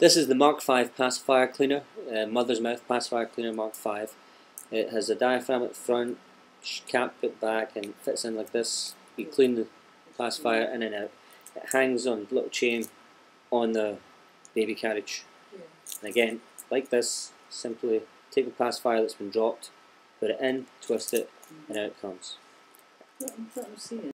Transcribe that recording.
This is the Mark V pacifier cleaner, uh, Mother's Mouth pacifier cleaner Mark V. It has a diaphragm at front, cap at back, and fits in like this. You clean the pacifier in and out. It hangs on a little chain on the baby carriage. And again, like this, simply take the pacifier that's been dropped, put it in, twist it, and out it comes.